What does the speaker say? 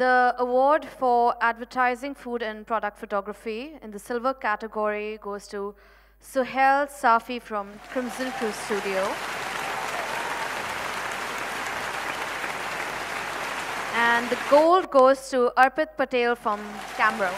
The award for advertising food and product photography in the silver category goes to Suhail Safi from Crimson Crew Studio. And the gold goes to Arpit Patel from Camera.